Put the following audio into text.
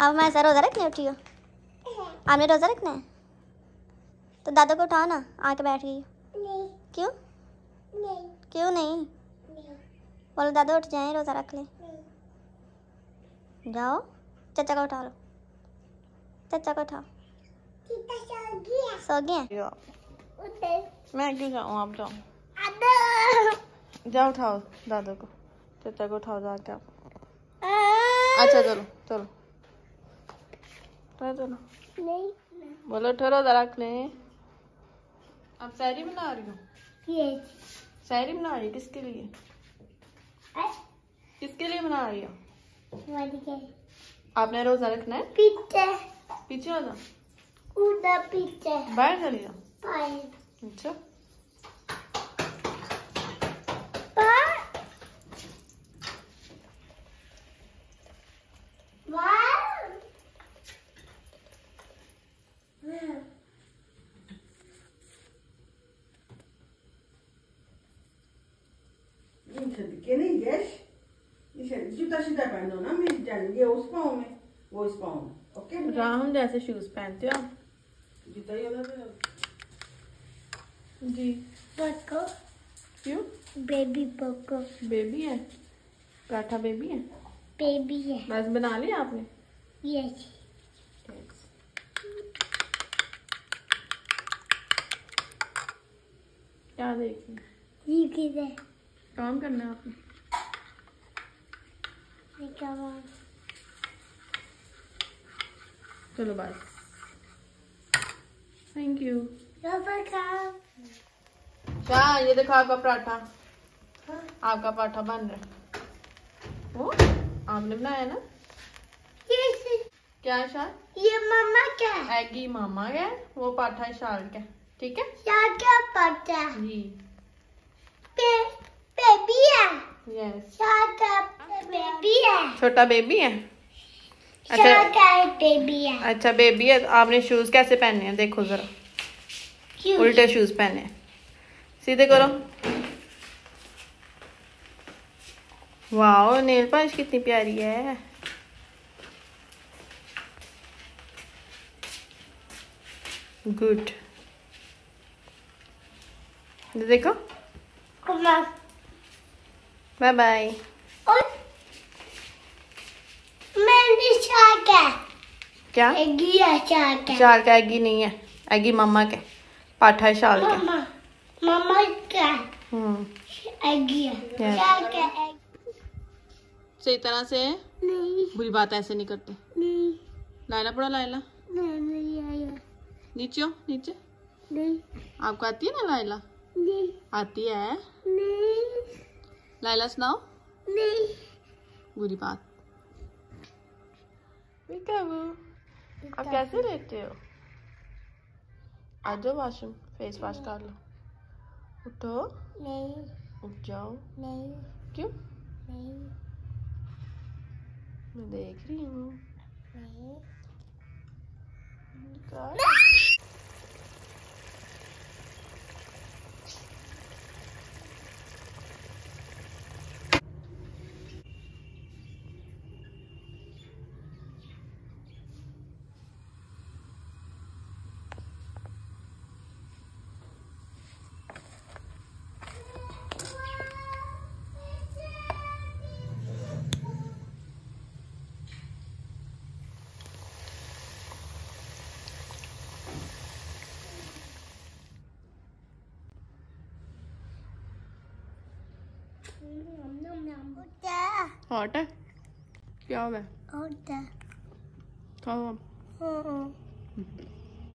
अब मैं ऐसा रोज़ा रखने उठी हो। आपने रोज़ा रखना है? तो दादा को उठाओ ना आके बैठ गई। क्यों? नहीं क्यों नहीं? नहीं बोलो दादा उठ जाए रोज़ा रख ले। नहीं जाओ चाचा को उठा लो। चाचा को उठाओ। सो गए? मैं क्यों जाऊँ? आप जाओ। जाओ उठाओ दादा को। चाचा को उठाओ जाके आप। अच्छा चलो चलो। नहीं। बोलो ठहरो जरा ने आप शायरी बना रही हो? शायरी बना रही किसके लिए? किसके लिए बना रही हो? आपने रोजा रखना है? पीछे। पीछे हो जाओ पीछे। बाहर चली जाओ अच्छा। जूता सीधा पहन दो ना मेरी जान ये उस पाँव में वो इस पाँव में ओके? राम जैसे शूज़ पहनते हो जूता ही तो जी। Poco. क्यों? Baby Poco. बेबी है? पराठा बेबी है? Baby है। बस बना लिया आपने? Yes. क्या देख रही किधर काम करना है आपने? चलो बस थैंक यू क्या? ये देखो आपका पराठा। आपका पराठा बन रहा है। वो? आपने बनाया ना? ये क्या शाल? ये मम्मा क्या एगी मामा का है, वो पाठा है शाल का। ठीक है? क्या क्या पता जी। पे बेबी है। यस क्या क्या बेबी है। छोटा बेबी है? अच्छा। बेबी है। अच्छा बेबी है आपने शूज़ कैसे पहने हैं? देखो जरा। उल्टे शूज़ पहने हैं। सीधे करो। वाओ नेल पॉलिश कितनी प्यारी है। गुड देखो। बाय बाय क्या? एगी है शाल का एगी नहीं है एगी मम्मा के पाठा है शाल के। मम्मा मम्मा हम्म। एगी है सही तरह से? नहीं। बुरी बात ऐसे नहीं करते। नहीं। लायला पड़ा लायला नहीं नहीं आया नीचे हो नीचे? नहीं। आपको आती है ना लायला नहीं। आती है? नहीं। लायला सुनाओ। नहीं। बुरी बात। पिकाबू आप कैसे लेते हो आ जाओ वॉशरूम फेस वॉश कर लो उठो नहीं उठ जाओ नहीं क्यों नहीं मैं देख रही हूँ नहीं क्या? उठा हॉट है क्या हो गया? उठा। खाओ